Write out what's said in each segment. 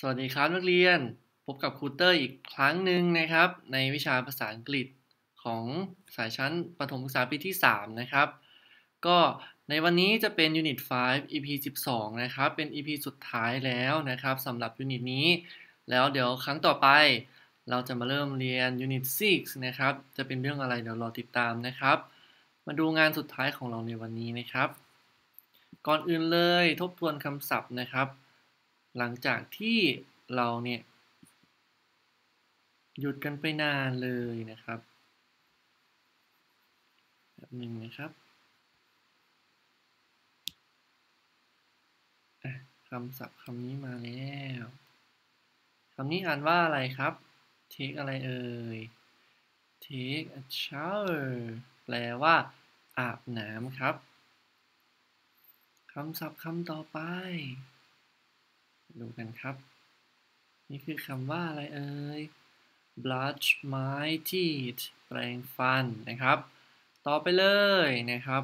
สวัสดีครับนักเรียน พบกับครูเตอร์อีกครั้งหนึ่งนะครับ ในวิชาภาษาอังกฤษของสายชั้นประถมศึกษาปีที่ 3 นะครับ ก็ในวันนี้จะเป็น Unit 5 EP 12 นะครับ เป็น EP สุดท้ายแล้วนะครับสำหรับ Unit นี้ แล้วเดี๋ยวครั้งต่อไป เราจะมาเริ่มเรียน Unit 6นะครับ จะเป็นเรื่องอะไรเดี๋ยวรอติดตามนะครับ มาดูงานสุดท้ายของเราในวันนี้นะครับ ก่อนอื่นเลยทบทวนคำศัพท์นะครับ หลังจากที่เราเนี่ย หยุดกันไปนานเลยนะครับแบบหนึ่งนะครับคำศัพท์คำนี้มาแล้วคำนี้อ่านว่าอะไรครับ take อะไรเอ่ย take a shower แปลว่า อาบน้ำครับ คำศัพท์คำต่อไป ดูกันครับ นี่คือคำว่าอะไรเอ่ย brush my teeth แปรงฟันนะครับ ต่อไปเลยนะครับ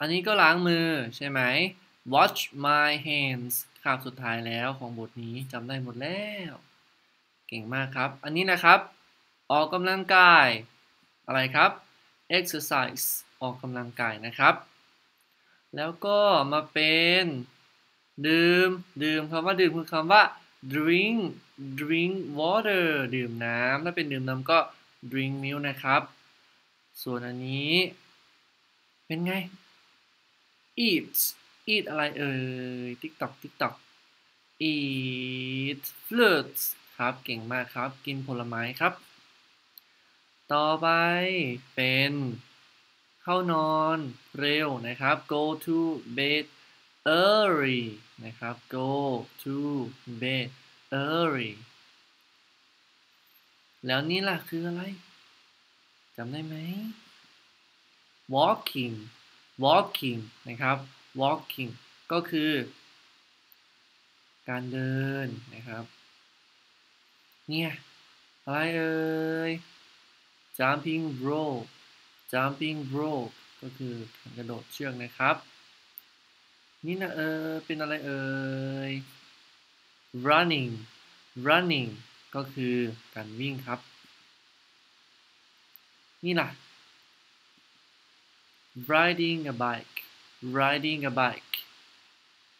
อันนี้ก็ล้างมือใช่ไหม wash my hands คำสุดท้ายแล้วของบทนี้จำได้หมดแล้ว เก่งมากครับ อันนี้นะครับ ออกกำลังกาย อะไรครับ exercise ออกกำลังกายนะครับ แล้วก็มาเป็น ดื่ม ดื่มคำว่าดื่มคือคำว่า drink drink water ดื่มน้ำถ้าเป็นดื่มน้ำก็ drink milk นะครับ ส่วนอันนี้ เป็นไง eat eat อะไรเอ่ย tiktok tiktok eat fruits ครับเก่งมากครับ กินผลไม้ครับ ต่อไปเป็น เข้านอนเร็วนะครับ go to bed early นะครับ go to bed early แล้วนี่ล่ะคืออะไรจำได้ไหม walking walking นะครับ walking ก็คือ การเดินนะครับ เนี่ยอะไรเอ่ย jumping rope jumping rope ก็คือการกระโดดเชือกนะครับ นี่นะเออเป็นอะไรเอ่ย running running ก็คือการวิ่งครับ นี่ล่ะ riding a bike riding a bike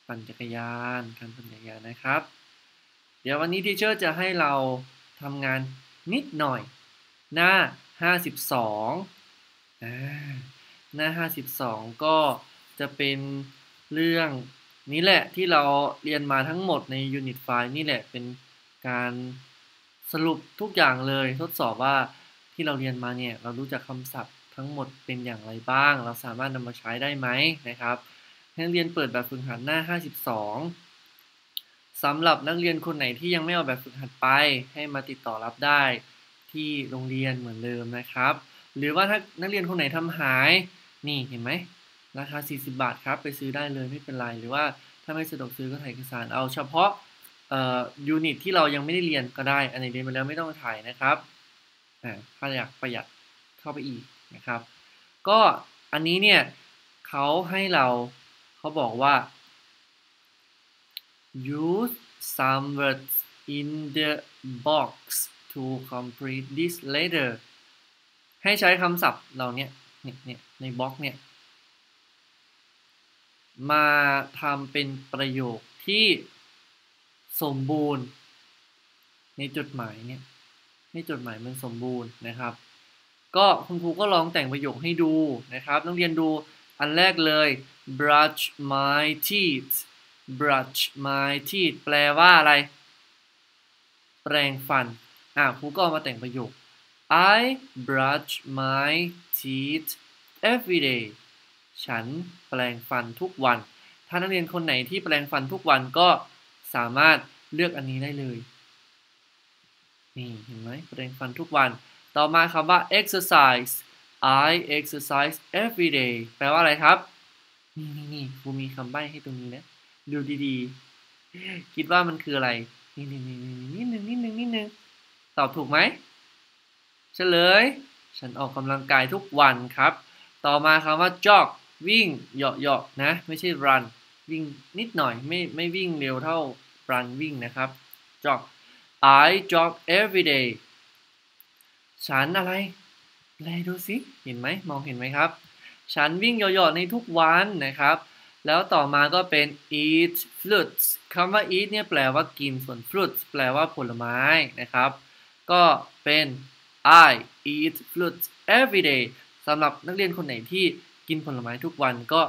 ปั่นจักรยานการปั่นจักรยานนะครับ เดี๋ยววันนี้ทีเชอร์จะให้เราทำงานนิดหน่อย หน้า 52หน้า 52 ก็จะเป็น เรื่องนี้แหละที่เราเรียนมาทั้งหมดใน Unit 5นี่แหละเป็นการสรุปทุกอย่างเลยทดสอบว่าที่เราเรียนมาเนี่ยเรารู้จักคำศัพท์ทั้งหมดเป็นอย่างไรบ้าง เราสามารถนำมาใช้ได้ไหมนะครับนักเรียนเปิดแบบฝึกหัดหน้า 52สำหรับนักเรียนคนไหนที่ยังไม่เอาแบบฝึกหัดไป ให้มาติดต่อรับได้ที่โรงเรียนเหมือนเดิมนะครับ หรือว่าถ้านักเรียนคนไหนทำหาย นี่เห็นไหม ราคา 40 บาทครับ ไปซื้อได้เลยไม่เป็นไร หรือว่าถ้าไม่สะดวกซื้อก็ถ่ายเอกสารเอาเฉพาะยูนิตที่เรายังไม่ได้เรียนก็ได้ อันไหนเรียนมาแล้วไม่ต้องถ่ายนะครับถ้าอยากประหยัดเข้าไปอีกนะครับ ก็อันนี้เนี่ยเขาให้เราเขาบอกว่า use some words in the box to complete this letter ให้ใช้คำศัพท์เราเนี่ยเนี่ยในบล็อกเนี่ย มาทำเป็นประโยคที่สมบูรณ์ ในจดหมายเนี่ยให้จดหมายมันสมบูรณ์นะครับ ก็คุณครูก็ลองแต่งประโยคให้ดูนะครับต้องเรียนดูอันแรกเลย brush my teeth brush my teeth แปลว่าอะไร แปรงฟัน อะครูก็มาแต่งประโยค I brush my teeth every day ฉันแปลงฟันทุกวัน ถ้านักเรียนคนไหนที่แปลงฟันทุกวันก็สามารถเลือกอันนี้ได้เลย นี่เห็นไหมแปลงฟันทุกวัน ต่อมาคำว่า exercise I exercise every day แปลว่าอะไรครับ นี่นี่นี่ครูมีคำใบ้ให้ตรงนี้นะ ดูดีๆ คิดว่ามันคืออะไร นี่นี่นี่นี่นิดนึงนิดนึงนิดนึงตอบถูกไหมเฉลย ฉันออกกำลังกายทุกวันครับ ต่อมาคำว่า jog วิ่งเหาะๆนะ ไม่ใช่ run วิ่งนิดหน่อยไม่ไม่วิ่งเร็วเท่า run วิ่งนะครับ jog I jog every day ฉันอะไรแปลดูสิ เห็นไหมมองเห็นไหมครับ ฉันวิ่งเหยาะๆในทุกวันนะครับ แล้วต่อมาก็เป็น eat fruits คำว่า eat เนี่ยแปลว่ากินส่วน fruits แปลว่าผลไม้นะครับ ก็เป็น I eat fruits every day สำหรับนักเรียนคนไหนที่ กินผลไม้ทุกวันก็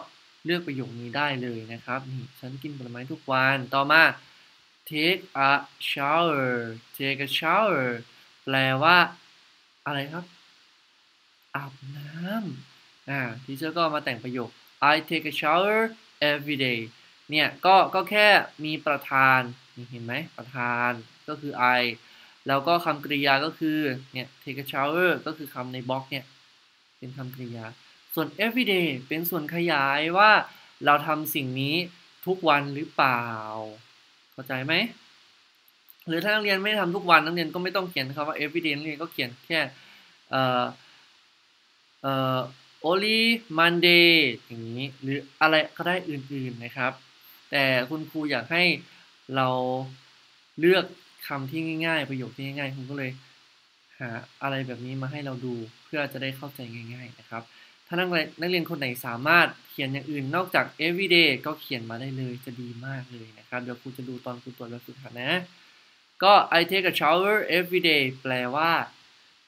เลือกประโยคนี้ได้เลยนะครับนี่ฉันกินผลไม้ทุกวัน ต่อมา take a shower take a shower แปลว่า อะไรครับ อาบน้ำอ่าทีเชอร์ก็มาแต่งประโยค I take a shower every day เนี่ยก็ก็แค่มีประธานนี่เห็นไหมประธานก็คือ I แล้วก็คำกริยาก็คือเนี่ย take a shower ก็คือคำในบล็อกเนี่ยเป็นคำกริยา ส่วน everyday เป็นส่วนขยายว่าเราทำสิ่งนี้ทุกวันหรือเปล่า เข้าใจไหม หรือถ้านักเรียนไม่ทำทุกวันนักเรียนก็ไม่ต้องเขียนคำว่า everyday นักเรียนก็เขียนแค่เอ่อเอ่อ only Monday อย่างนี้ หรืออะไรก็ได้อื่นๆนะครับ แต่คุณครูอยากให้เราเลือกคำที่ง่าย ๆ ประโยคที่ง่ายๆคุณก็เลยหาอะไรแบบนี้มาให้เราดูเพื่อจะได้เข้าใจง่าย ๆนะครับานักเรียนนักเรียนคนไหนสามารถเขียนอย่างอื่นนอกจาก everyday ก็เขียนมาได้เลยจะดีมากเลยนะครับ เดี๋ยวครูจะดูตอนครูตรวจแบบฝึกหัดนะ ก็ I take a shower every day แปลว่า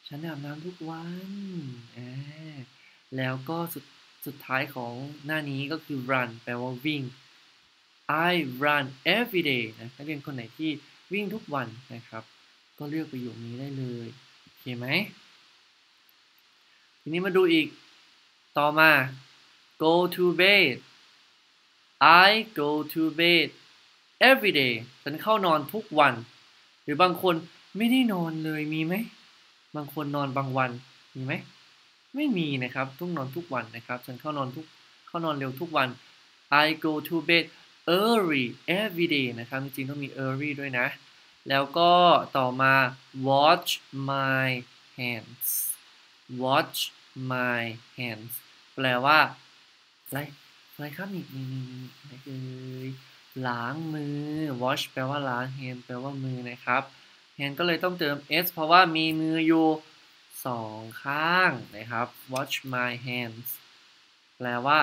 ฉันอาบน้ำทุกวันแล้วก็สุดสุดท้ายของหน้านี้ก็คือ run แปลว่าวิ่ง I run every day นะนักเรียนคนไหนที่วิ่งทุกวันนะครับ ก็เลือกประโยคนี้ได้เลย โอเคไหมทีนี้มาดูอีก ต่อมา go to bed I go to bed every day ฉันเข้านอนทุกวัน หรือบางคนไม่ได้นอนเลยมีไหม บางคนนอนบางวันมีไหม ไม่มีนะครับต้องนอนทุกวันนะครับ ฉันเข้านอนทุกเข้านอนเร็วทุกวัน I go to bed early every day นะครับ จริงๆต้องมี early ด้วยนะ แล้วก็ต่อมา watch my hands watch my hands แปลว่าอะไรอะไรครับนี่นี่นี่อะไรเอ่ยล้างมือ wash แปลว่าล้าง hand แปลว่ามือนะครับ hand ก็เลยต้องเติม s เพราะว่ามีมืออยู่สองข้างนะครับ watch my hands แปลว่า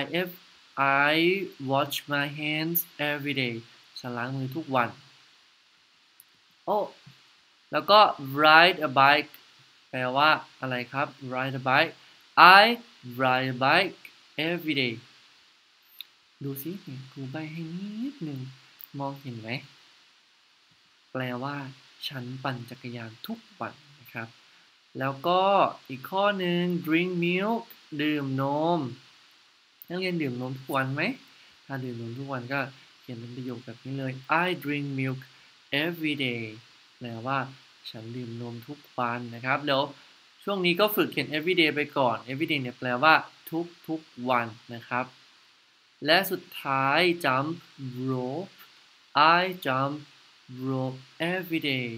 I f I watch my hands every day ฉันล้างมือทุกวัน โอ้ แล้วก็ ride a bike แปลว่าอะไรครับ ride a bike I ride a bike every day ดูสิครูใบให้นิดหนึ่งมองเห็นไหม แปลว่าฉันปั่นจักรยานทุกวันนะครับ แล้วก็อีกข้อหนึ่ง drink milk ดื่มนม นักเรียนดื่มนมทุกวันไหม ถ้าดื่มนมทุกวันก็เขียนเป็นประโยคแบบนี้เลย I drink milk every day แปลว่าฉันดื่มนมทุกวันนะครับ เดี๋ยว ช่วงนี้ก็ฝึกเขียน everyday ไปก่อน everyday เนี่ยแปลว่าทุกทุกวันนะครับ และสุดท้าย jump rope I jump rope every day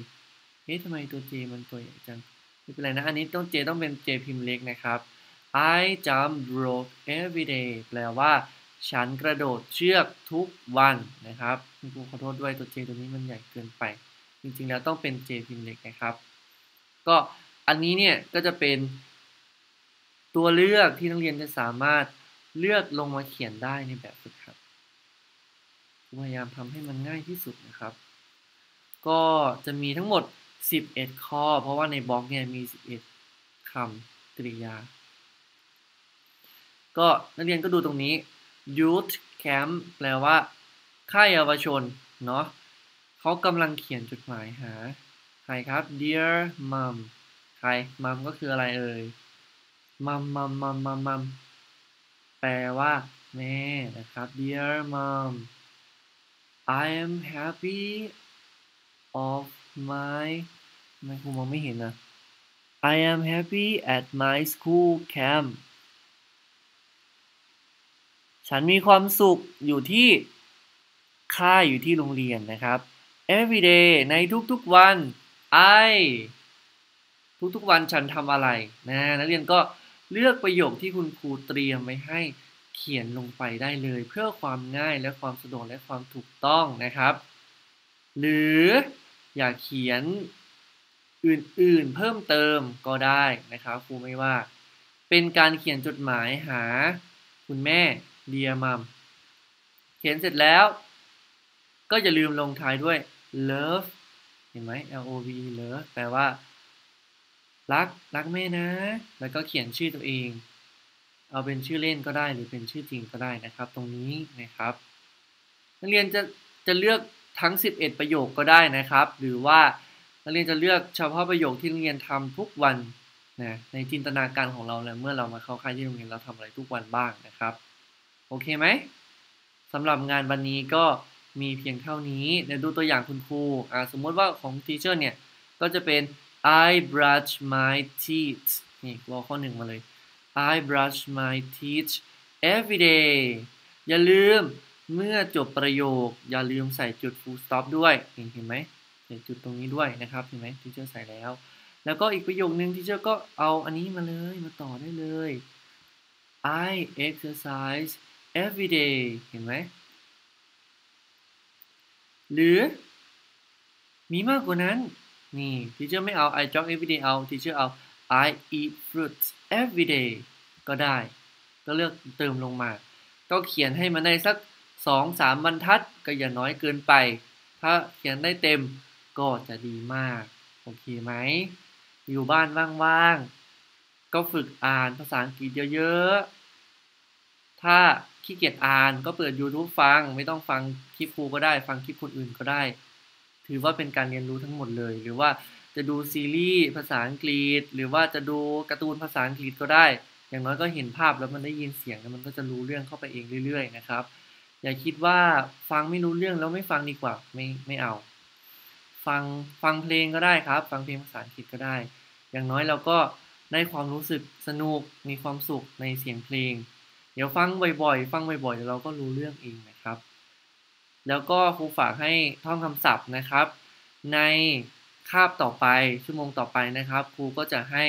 เฮ้ยทำไมตัว J มันตัวใหญ่จัง ไม่เป็นไรนะ อันนี้ต้อง J ต้องเป็น J พิมพ์เล็กนะครับ I jump rope every day แปลว่า ฉันกระโดดเชือกทุกวันนะครับคุณครูขอโทษด้วยตัว J ตัวนี้มันใหญ่เกินไป จริงๆแล้วต้องเป็น J พิมพ์เล็กนะครับ ก็ อันนี้เนี่ยก็จะเป็นตัวเลือกที่นักเรียนจะสามารถเลือกลงมาเขียนได้ในแบบฝึกหัดพยายามทำให้มันง่ายที่สุดนะครับ ก็จะมีทั้งหมด 11 ข้อ เพราะว่าในบล็อกเนี่ยมี 11 คำกริยา ก็นักเรียนก็ดูตรงนี้ youth camp แปลว่า ค่ายเยาวชน เนาะเขากำลังเขียนจดหมายหา ใครครับ dear mom ใคร mom ก็คืออะไรเอ่ย mom mom mom mom mom แปลว่า แม่นะครับ dear mom I am happy of my ไม่ครูมองไม่เห็นนะ I am happy at my school camp ฉันมีความสุขอยู่ที่ค่ายอยู่ที่โรงเรียนนะครับ every day ในทุกๆวัน I ทุกๆวันฉันทำอะไรนะนักเรียนก็เลือกประโยคที่คุณครูเตรียมไว้ให้เขียนลงไปได้เลย เพื่อความง่ายและความสะดวกและความถูกต้องนะครับ หรืออยากเขียนอื่นๆ เพิ่มเติมก็ได้นะครับครูไม่ว่า เป็นการเขียนจดหมายหาคุณแม่เดียมัมเขียนเสร็จแล้ว ก็อย่าลืมลงท้ายด้วย love เห็นไหม L O V E love แปลว่า รักรักแม่นะ แล้วก็เขียนชื่อตัวเอง เอาเป็นชื่อเล่นก็ได้หรือเป็นชื่อจริงก็ได้นะครับ ตรงนี้นะครับ นักเรียนจะจะเลือกทั้ง 11 ประโยคก็ได้นะครับ หรือว่านักเรียนจะเลือกเฉพาะประโยคที่นักเรียนทำทุกวันนะในจินตนาการของเราแล้วเมื่อเรามาเข้าค่ายที่โรงเรียนเราทำอะไรทุกวันบ้างนะครับ โอเคไหมสำหรับงานวันนี้ก็มีเพียงเท่านี้เดี๋ยวดูตัวอย่างคุณครูอ่าสมมติว่าของทีเชอร์เนี่ยก็จะเป็น I brush my teeth นี่วอข้อหนึ่งมาเลย I brush my teeth every day อย่าลืมเมื่อจบประโยค อย่าลืมใส่จุด full stop ด้วย เห็นไหมใส่จุดตรงนี้ด้วยนะครับ เห็นไหม teacher ใส่แล้ว แล้วก็อีกประโยคนึง teacher ก็เอาอันนี้มาเลยมาต่อได้เลย I exercise every day เห็นไหมหรือมีมากกว่านั้น นี่ teacher ไม่เอา I jog every day เอา teacher เอา I eat fruits every day ก็ได้ ก็เลือกเติมลงมา ก็เขียนให้มันได้สักสองสามบรรทัดก็อย่าน้อยเกินไป ถ้าเขียนได้เต็มก็จะดีมาก โอเคไหม อยู่บ้านว่างๆ ก็ฝึกอ่านภาษาอังกฤษเยอะๆ ถ้าขี้เกียจอ่านก็เปิด YouTube ฟัง ไม่ต้องฟังคลิปครูก็ได้ ฟังคลิปคนอื่นก็ได้ ถือว่าเป็นการเรียนรู้ทั้งหมดเลย หรือว่าจะดูซีรีส์ภาษาอังกฤษ หรือว่าจะดูการ์ตูนภาษาอังกฤษก็ได้ อย่างน้อยก็เห็นภาพแล้วมันได้ยินเสียงแล้วมันก็จะรู้เรื่องเข้าไปเองเรื่อย ๆ นะครับ อย่าคิดว่าฟังไม่รู้เรื่องแล้วไม่ฟังดีกว่าไม่ไม่เอา ฟังฟังเพลงก็ได้ครับ ฟังเพลงภาษาอังกฤษก็ได้ อย่างน้อยเราก็ได้ความรู้สึกสนุกมีความสุขในเสียงเพลง เดี๋ยวฟังบ่อยๆ ฟังบ่อยๆเราก็รู้เรื่องเองนะ แล้วก็ครูฝากให้ท่องคำศัพท์นะครับ ในคาบต่อไปชั่วโมงต่อไปนะครับ ครูก็จะให้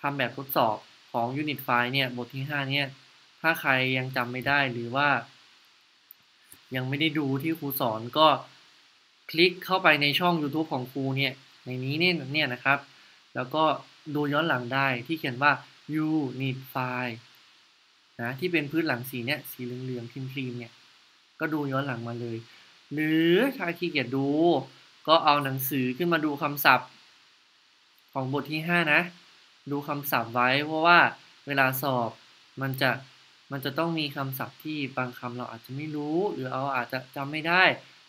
ทำแบบทดสอบของ Unit 5เนี่ยบทที่ 5 เนี่ย ถ้าใครยังจำไม่ได้หรือว่า ยังไม่ได้ดูที่ครูสอนก็คลิกเข้าไปในช่อง YouTube ของครูเนี่ย ในนี้เนี่ยเนี่ยนะครับ แล้วก็ดูย้อนหลังได้ที่เขียนว่า Unit 5นะที่เป็นพื้นหลังสีเนี่ยสีเหลืองๆครีมๆเนี่ย ก็ดูย้อนหลังมาเลย หรือถ้าขี้เกียจดู ก็เอาหนังสือขึ้นมาดูคำศัพท์ ของบทที่ 5 นะ ดูคำศัพท์ไว้เพราะว่าเวลาสอบมันจะมันจะต้องมีคำศัพท์ที่บางคำเราอาจจะไม่รู้ หรือเราอาจจะจำไม่ได้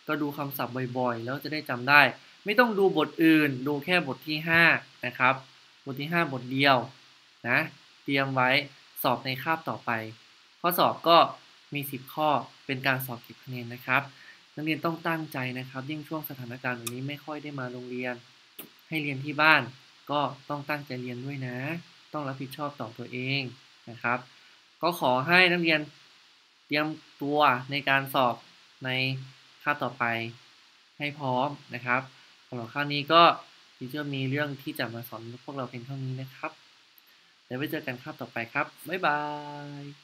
ก็ดูคำศัพท์บ่อยๆ แล้วจะได้จำได้ ไม่ต้องดูบทอื่น ดูแค่บทที่ 5 นะครับ บทที่ 5 บทเดียวนะ เตรียมไว้สอบในคาบต่อไป ข้อสอบก็ มี 10 ข้อเป็นการสอบเก็บคะแนนนะครับ นักเรียนต้องตั้งใจนะครับ ยิ่งช่วงสถานการณ์แบบนี้ไม่ค่อยได้มาโรงเรียน ให้เรียนที่บ้าน ก็ต้องตั้งใจเรียนด้วยนะ ต้องรับผิดชอบต่อตัวเองนะครับ ก็ขอให้นักเรียนเตรียมตัวในการสอบในคาบต่อไปให้พร้อมนะครับสำหรับคราวนี้ก็ทีเชอร์มีเรื่องที่จะมาสอนพวกเราเพียงเท่านี้นะครับเดี๋ยวไว้เจอกันคาบต่อไปครับ บ๊ายบาย